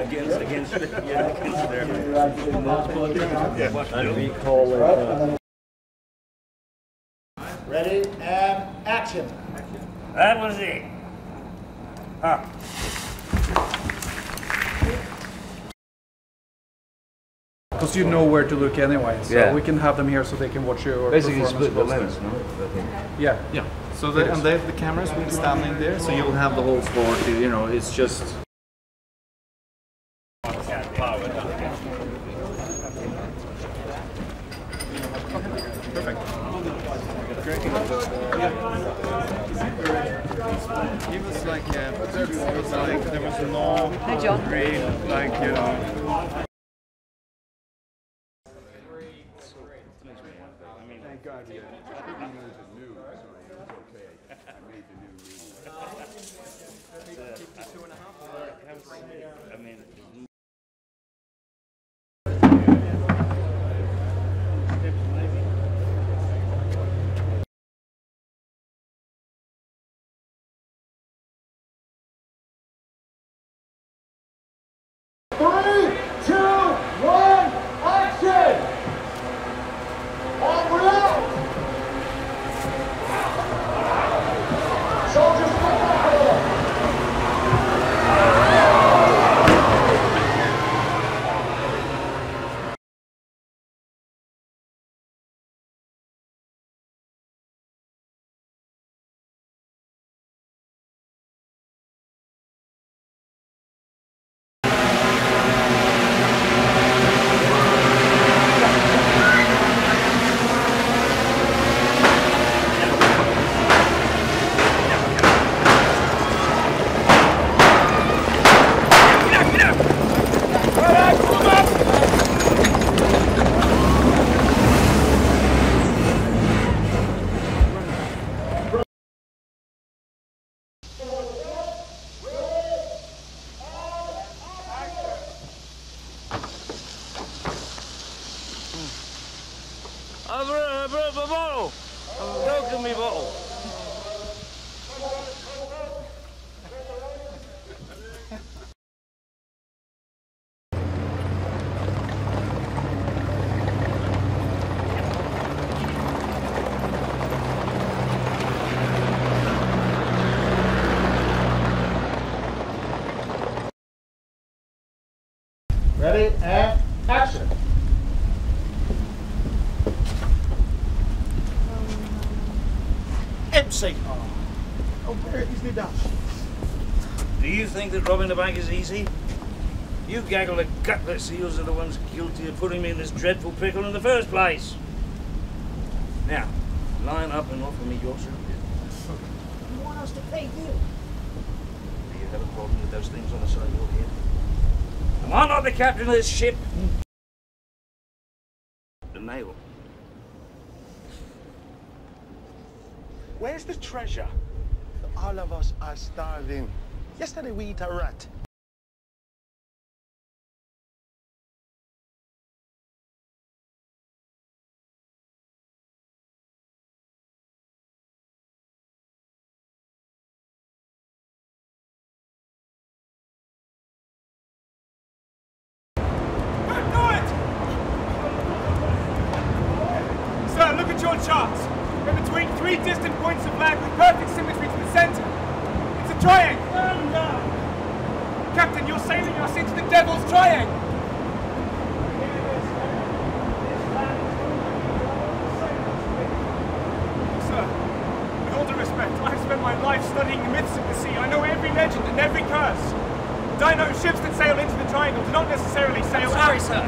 Against, against, yeah, against their. And we call it. Uh, Ready and action. That was it. Huh. Because you know where to look anyway, so Yeah. we can have them here so they can watch your Basically, performance split the lens, no? Yeah. yeah. So the, and they, the cameras will be standing there, so you'll have the whole floor to, you know, it's just. It was like, uh, it was like there was no Hi, real, like, you know. Me bottle. MC! Oh. oh, where is the dash? Do you think that robbing the bank is easy? You gaggle of gutless seals are the ones guilty of putting me in this dreadful pickle in the first place. Now, line up and offer me your service. You want us to pay you? Do you have a problem with those things on the side of your head? Am I not the captain of this ship? The nail. Where's the treasure? All of us are starving. Yesterday we eat a rat. Sir, look at your charts. Between three distant points of land with perfect symmetry to the center. It's a triangle. Captain, you're sailing us into the Devil's Triangle. Sir, with all due respect, I've spent my life studying the myths of the sea. I know every legend and every curse. And I know ships that sail into the triangle do not necessarily sail Sorry, out. sir.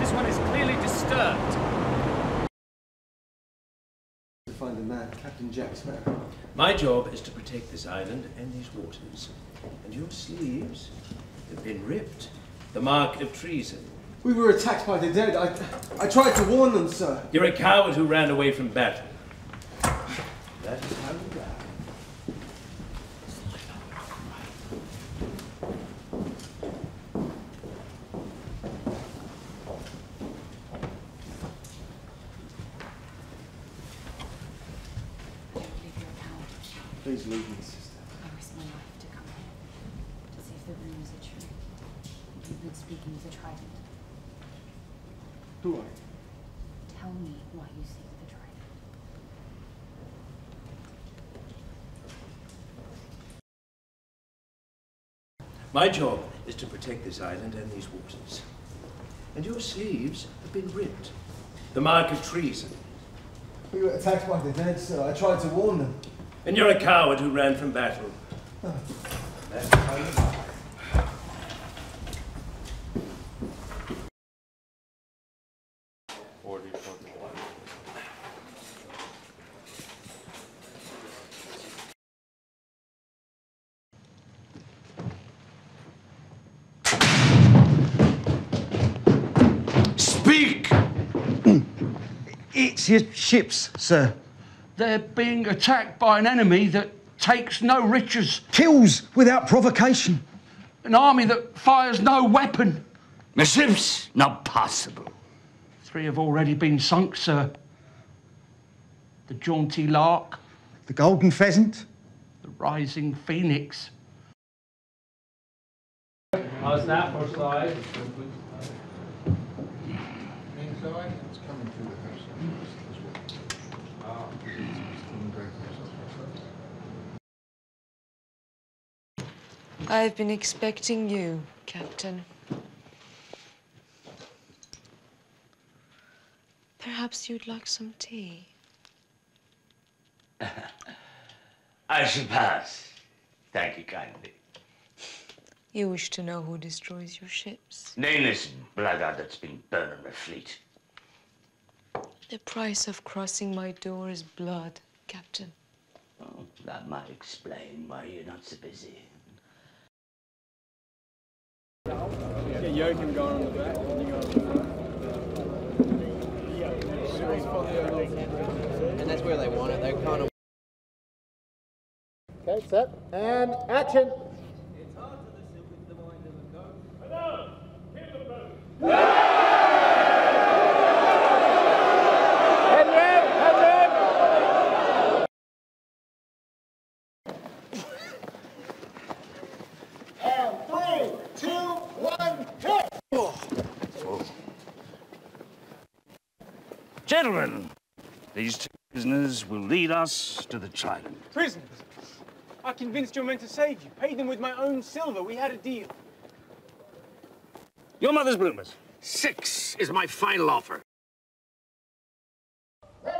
This one is clearly disturbed. to find the man, Captain Jack Sparrow. My job is to protect this island and these waters. And your sleeves have been ripped. The mark of treason. We were attacked by the dead. I, I tried to warn them, sir. You're a coward who ran away from battle. That is how you die. Please leave me, sister. I risked my life to come here. To see if the rumors are true. You've been speaking with the Trident. Who are Tell me why you seek the Trident. My job is to protect this island and these waters. And your sleeves have been ripped. The mark of treason. We were attacked by the dead, sir. I tried to warn them. And you're a coward who ran from battle. That's how you are. Speak! It's your ships, sir. They're being attacked by an enemy that takes no riches. Kills without provocation. An army that fires no weapon. My ships, not possible. Three have already been sunk, sir. The Jaunty Lark, The golden pheasant. the Rising Phoenix. How's that for size? Inside, it's coming through the house. Ah, it's coming very close. I've been expecting you, Captain. Perhaps you'd like some tea. I shall pass. Thank you kindly. You wish to know who destroys your ships. Nameless blackguard that's been burning my fleet. The price of crossing my door is blood, Captain. Oh, that might explain why you're not so busy. Get Joachim going on the back, and you go on the front. And that's where they want it. They kind of. Okay, set, and action. And three, two, one, hit! Gentlemen, these two prisoners will lead us to the Trident. Prisoners? I convinced your men to save you. Paid them with my own silver. We had a deal. Your mother's bloomers. Six is my final offer. Ready,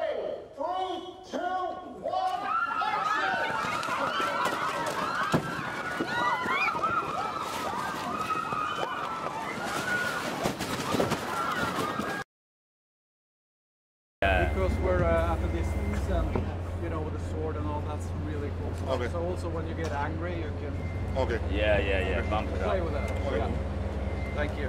three, two, one, action! Because we're uh, at a distance and, you know, with the sword and all, that's really cool. Okay. So also when you get angry, you can Okay. Yeah, yeah, yeah. Bump it play up. with that. Yeah. Thank you.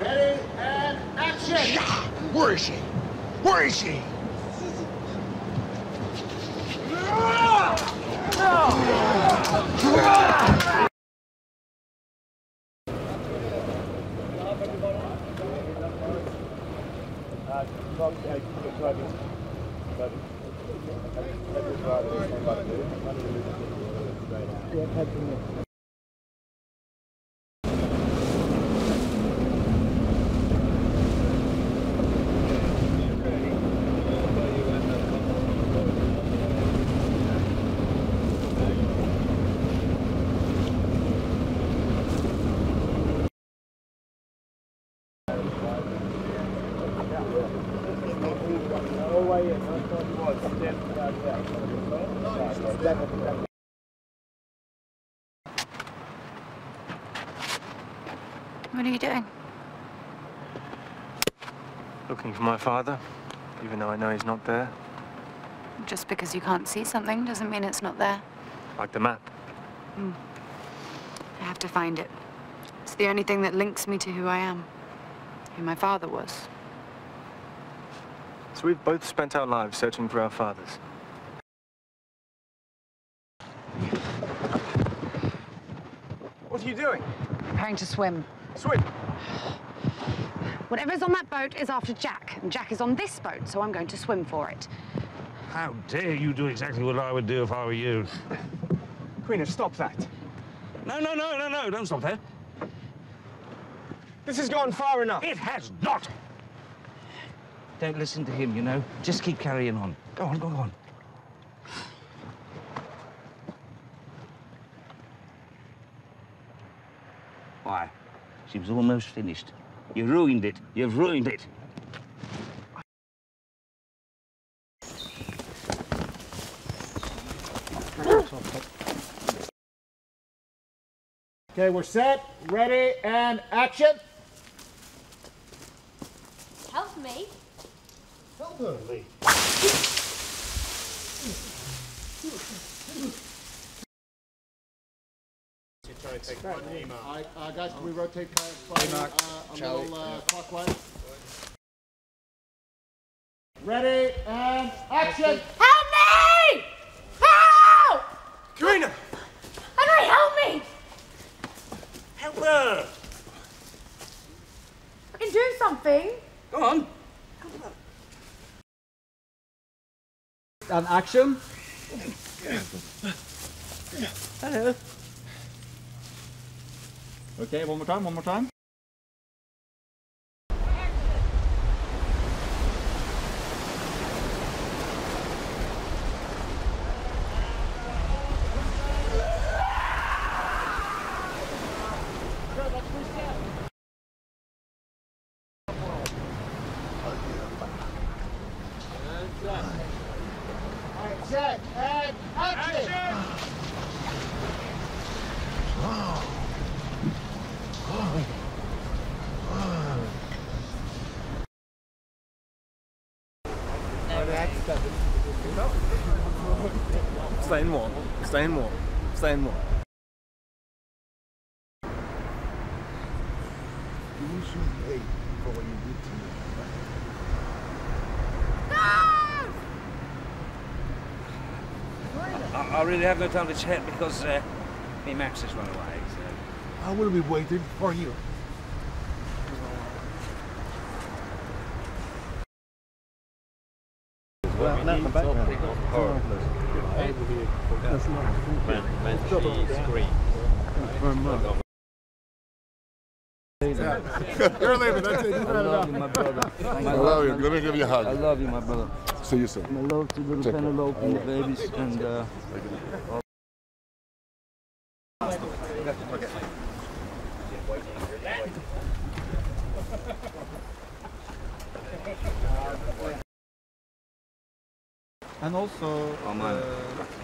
Ready, and action! Where is she? Where is she? Yeah, What are you doing? Looking for my father, even though I know he's not there. Just because you can't see something doesn't mean it's not there. Like the map. Hmm. I have to find it. It's the only thing that links me to who I am, who my father was. So we've both spent our lives searching for our fathers. What are you doing? Preparing to swim. Swim? Whatever's on that boat is after Jack, and Jack is on this boat, so I'm going to swim for it. How dare you do exactly what I would do if I were you? Carina, stop that. No, no, no, no, no, don't stop there. This has gone far enough. It has not. Don't listen to him, you know. Just keep carrying on. Go on, go on. Why? She was almost finished. You ruined it. You've ruined it. Okay, we're set, ready, and action. Help me. Help her, Lee. All right, uh, guys, can we rotate kayaks slightly, Mark. uh, a Charlie. little uh, clockwise? Ready, and action! Help me! Help! Carina! Henry, help me! Help her! I can do something. Go on. And action. Hello. Okay, one more time, one more time. All right, set, and action! Stay in warm. Stay in warm. Stay in warm. You pay for what you did to me. I, I really have no time to chat because uh, my maps has run away. So. I will be waiting for you. You're leaving, that's it. I love you, my brother. I love you. Let me give you a hug. I love you, my brother. See you soon. My love to little Take care. Penelope and the babies and uh, And also, Oh, uh,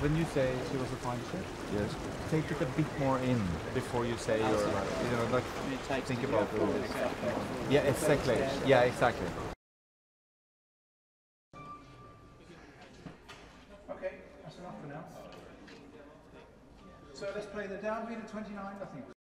when you say she was a fine ship, Yes. take it a bit more in before you say your, you know, like think about it. Yeah, exactly. Yeah, exactly. Okay, that's enough for now. So let's play the downbeat at 29, I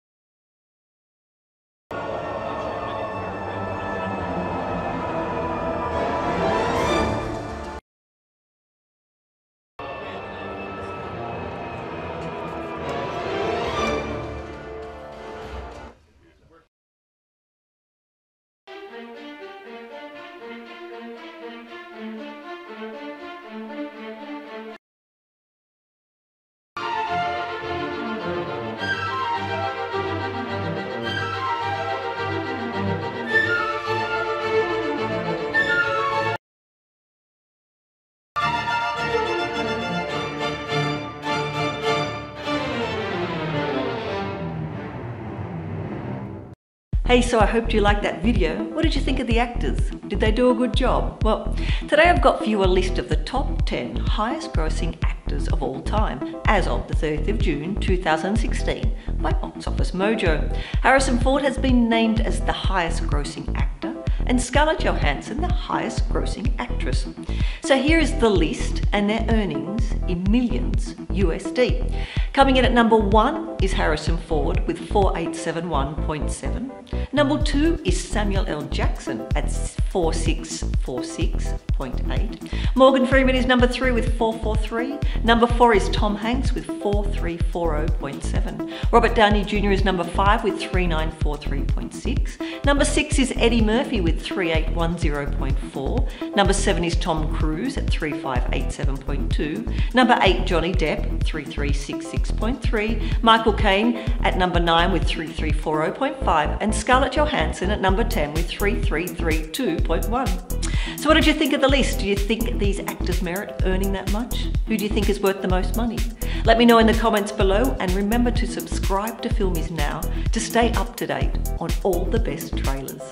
Hey, so I hoped you liked that video. What did you think of the actors? Did they do a good job? Well, today I've got for you a list of the top 10 highest grossing actors of all time as of the 30th of June 2016 by Box Office Mojo. Harrison Ford has been named as the highest grossing actor and Scarlett Johansson the highest grossing actress. So here is the list and their earnings in millions USD. Coming in at number one is Harrison Ford with 4871.7. Number two is Samuel L. Jackson at 4646.8. Morgan Freeman is number three with 443. Number four is Tom Hanks with 4340.7. Robert Downey Jr. is number five with 3943.6. Number six is Eddie Murphy with 3810.4. Number seven is Tom Cruise at 3587.2. Number eight, Johnny Depp, 3366.3. Michael Caine at number nine with 3340.5. And Scarlett Johansson at number 10 with 3332.1. So what did you think of the list? Do you think these actors merit earning that much? Who do you think is worth the most money? Let me know in the comments below and remember to subscribe to Filmies Now to stay up to date on all the best trailers.